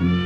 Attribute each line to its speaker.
Speaker 1: Mm-hmm.